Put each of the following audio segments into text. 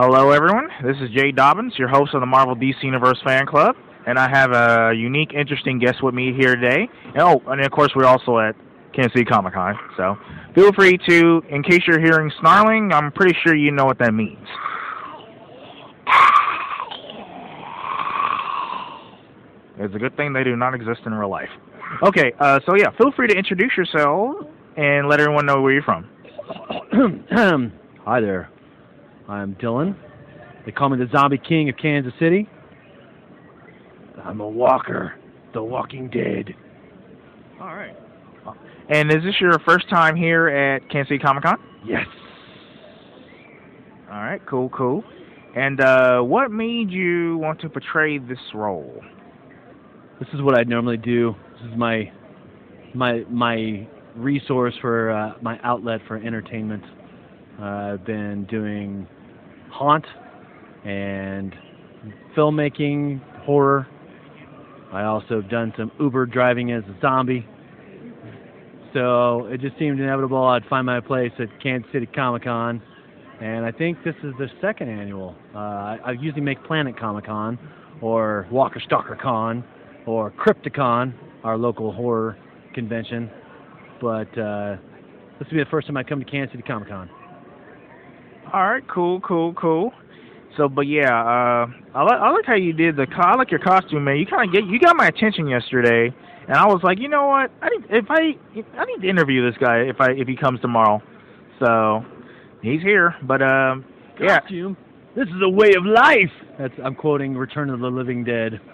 Hello, everyone. This is Jay Dobbins, your host of the Marvel DC Universe Fan Club, and I have a unique, interesting guest with me here today. Oh, and of course, we're also at Kansas City Comic Con, so feel free to, in case you're hearing snarling, I'm pretty sure you know what that means. It's a good thing they do not exist in real life. Okay, uh, so yeah, feel free to introduce yourself and let everyone know where you're from. Hi there. I'm Dylan. They call me the Zombie King of Kansas City. I'm a walker, the walking dead. All right. And is this your first time here at Kansas City Comic Con? Yes. All right, cool, cool. And uh, what made you want to portray this role? This is what I normally do. This is my my my resource for uh, my outlet for entertainment. Uh, I've been doing haunt and filmmaking, horror. I also have done some Uber driving as a zombie. So it just seemed inevitable I'd find my place at Kansas City Comic Con. And I think this is the second annual. Uh, I, usually make Planet Comic Con or Walker Stalker Con or Crypticon, our local horror convention. But uh, this will be the first time I come to Kansas City Comic Con. All right, cool, cool, cool. So, but yeah, uh, I like I like how you did the. co- I like your costume, man. You kind of get you got my attention yesterday, and I was like, you know what? I need, if I I need to interview this guy if I if he comes tomorrow. So, he's here, but um, yeah. Costume. This is a way of life. That's I'm quoting Return of the Living Dead.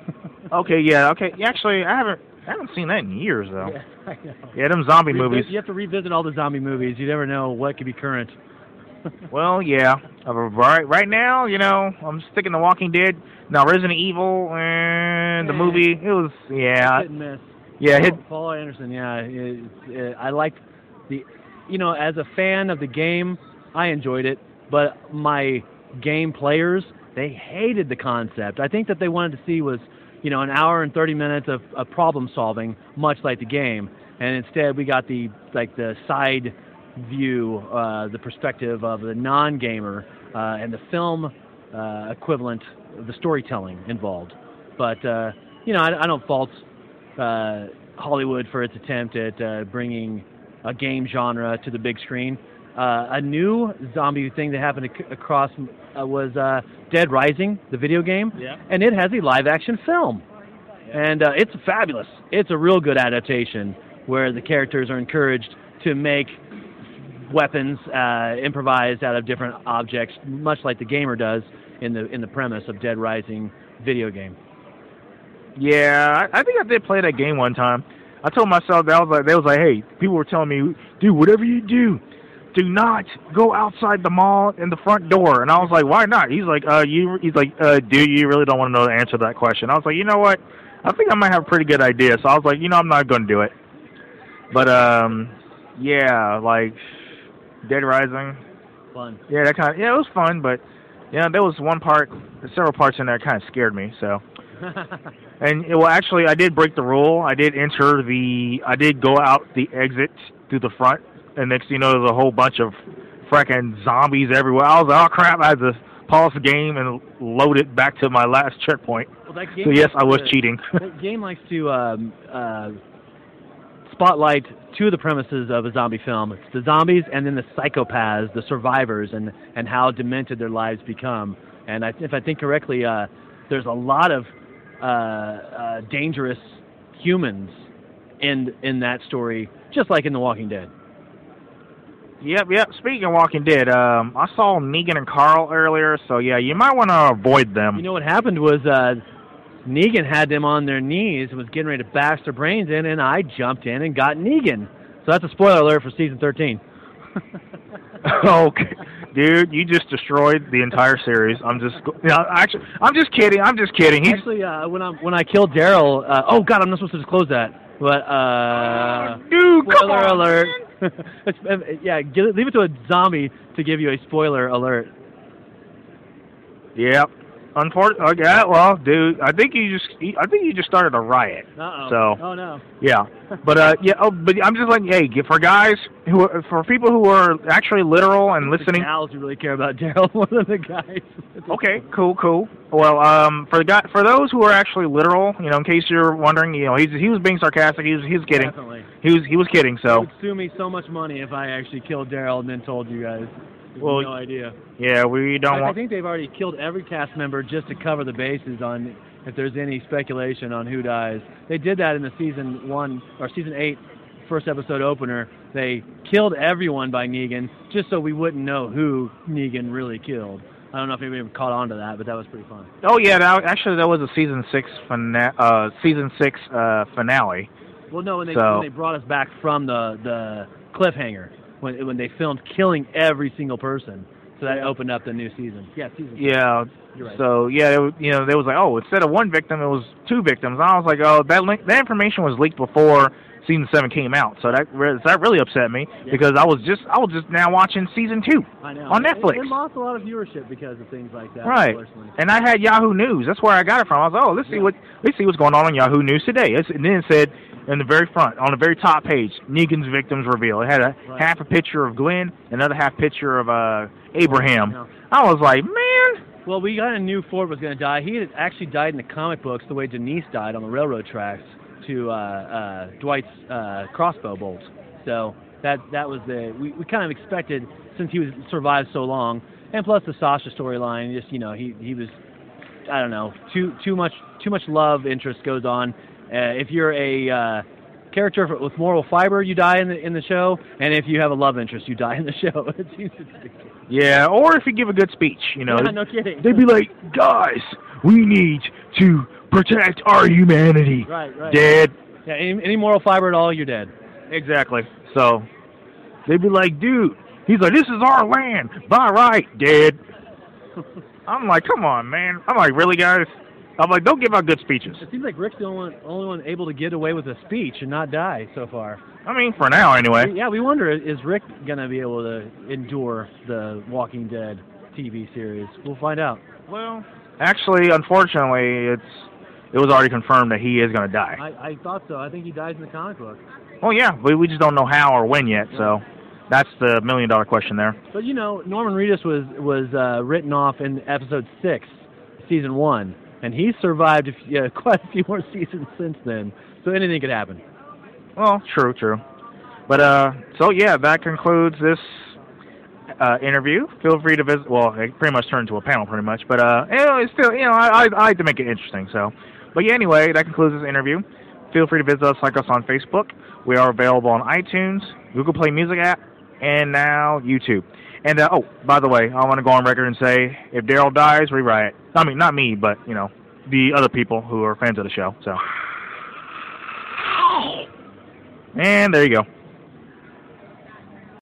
Okay, yeah, okay. Actually, I haven't I haven't seen that in years though. yeah, I know. Yeah, them zombie Revi- movies. You have to revisit all the zombie movies. You never know what could be current. Well, yeah. Right, right now, you know, I'm sticking to Walking Dead. Now, Resident Evil and the movie, it was yeah, hit and miss. yeah, Paul, hit. Paul Anderson. Yeah, it, it, I liked the. You know, as a fan of the game, I enjoyed it, but my game players they hated the concept. I think that they wanted to see was, you know, an hour and 30 minutes of, of problem solving, much like the game, and instead we got the like the side view, uh, the perspective of the non-gamer uh, and the film uh, equivalent, of the storytelling involved. But uh, you know, I, I don't fault uh, Hollywood for its attempt at uh, bringing a game genre to the big screen. Uh, a new zombie thing that happened ac- across uh, was uh, Dead Rising, the video game, Yeah. and it has a live-action film, and uh, it's fabulous. It's a real good adaptation where the characters are encouraged to make weapons uh, improvised out of different objects, much like the gamer does in the in the premise of Dead Rising video game. Yeah, I, think I did play that game one time. I told myself that I was like, they was like, hey, people were telling me, dude, whatever you do, do not go outside the mall in the front door. And I was like, why not? He's like, uh, you, he's like, uh, dude, you really don't want to know the answer to that question. I was like, you know what? I think I might have a pretty good idea. So I was like, you know, I'm not going to do it. But um, yeah, like Dead Rising. Fun. Yeah, that kind of yeah, it was fun, but yeah, there was one part, several parts in there that kind of scared me. So. And well, actually, I did break the rule. I did enter the. I did go out the exit through the front, and next thing you know, there's a whole bunch of frickin' zombies everywhere. I was like, oh crap! I had to pause the game and load it back to my last checkpoint. Well, that So yes, I was cheating. that game likes to um, uh, spotlight two of the premises of a zombie film. It's the zombies and then the psychopaths, the survivors, and and how demented their lives become. And I, if I think correctly, uh, there's a lot of uh, uh, dangerous humans in in that story, just like in The Walking Dead. yep, yep. Speaking of Walking Dead, um, I saw Negan and Carl earlier, so yeah, you might want to avoid them. You know what happened was uh, Negan had them on their knees and was getting ready to bash their brains in, and I jumped in and got Negan. So that's a spoiler alert for season 13. okay, dude, you just destroyed the entire series. I'm just, no, actually, I'm just kidding. I'm just kidding. He's Actually, uh, when I when I killed Daryl, uh, oh god, I'm not supposed to disclose that. But uh, dude, spoiler on, alert. Uh, yeah, give leave it to a zombie to give you a spoiler alert. Yep. Unfortunately, yeah. Well, dude, I think you just, I think you just started a riot. Uh-oh. So- Oh no. Yeah, but uh, yeah. Oh, but I'm just like, hey, for guys who, are, for people who are actually literal and The listening. gals who really care about Daryl more than the guys. Okay, cool, cool. Well, um, for the guy, for those who are actually literal, you know, in case you're wondering, you know, he's he was being sarcastic. He was he was kidding. Definitely. He was he was kidding. It So would sue me so much money if I actually killed Daryl and then told you guys. Well, no idea. yeah, we don't I want. think they've already killed every cast member just to cover the bases on if there's any speculation on who dies. They did that in the season one or season eight first episode opener. They killed everyone by Negan just so we wouldn't know who Negan really killed. I don't know if anybody ever caught on to that, but that was pretty fun. Oh yeah, that, actually that was a season six fina- uh season six uh finale. Well, no, when they So- when they brought us back from the the cliffhanger when when they filmed killing every single person, so that opened up the new season. Yeah, season. Yeah. Right. So yeah, it, was- you know, they was like, oh, instead of one victim, it was two victims. And I was like, oh, that link, that information was leaked before season seven came out. So that re- that really upset me Yeah. because I was just I was just now watching season two. I know. on Netflix. It, lost a lot of viewership because of things like that. Right. And I had Yahoo News. That's where I got it from. I was like, oh, let's see what let's see what's going on on Yahoo News today. It's, and then it said in the very front, on the very top page, Negan's victims reveal. It had a Right. half a picture of Glenn, another half picture of uh Abraham. Yeah. I was like, man. Well, we got a knew Ford was going to die. He had actually died in the comic books the way Denise died on the railroad tracks to uh, uh, Dwight's uh, crossbow bolt. So that that was the we, we kind of expected since he was survived so long, and plus the Sasha storyline. Just you know he he was I don't know too too much too much love interest goes on. Uh, if you're a uh, character with moral fiber, you die in the in the show, and if you have a love interest, you die in the show. it seems to be. Yeah, or if you give a good speech, you know. Yeah, no kidding. They'd be like, guys, we need to protect our humanity. right, right. Dead. Yeah, any, any moral fiber at all, you're dead. Exactly. So they'd be like, dude, he's like, this is our land. By right, dead. I'm like, come on, man. I'm like, really, guys? I'm like, don't give out good speeches. It seems like Rick's the only one, only one able to get away with a speech and not die so far. I mean, for now, anyway. Yeah, we wonder is Rick gonna be able to endure the Walking Dead TV series? We'll find out. Well, actually, unfortunately, it's it was already confirmed that he is going to die. I, I thought so. I think he dies in the comic book. Well, yeah, but we just don't know how or when yet. So that's the million dollar question there. But you know, Norman Reedus was was uh, written off in episode six, season one, and he's survived quite a few more seasons since then. So anything could happen. Well, true, true. But uh, so yeah, that concludes this uh, interview. Feel free to visit. Well, it pretty much turned into a panel, pretty much. But uh, you know, it's still, you know, I, I, I like to make it interesting. So, but yeah, anyway, that concludes this interview. Feel free to visit us, like us on Facebook. We are available on iTunes, Google Play Music app, and now YouTube. And uh, oh, by the way, I want to go on record and say, if Daryl dies, we riot. I mean, not me, but you know, the other people who are fans of the show. So, and there you go.